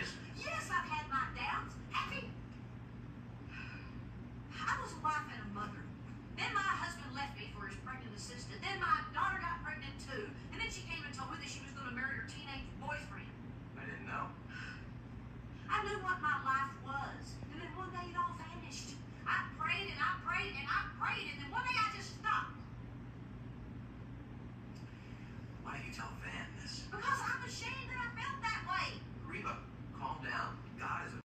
Yes, I've had my doubts. Happy? I was a wife and a mother. Then my husband left me for his pregnant sister. Then my daughter got pregnant too. And then she came and told me that she was going to marry her teenage boyfriend. I didn't know. I knew what my life was. And then one day it all vanished. I prayed and I prayed and I prayed. And then one day I just stopped. Why do you tell Van?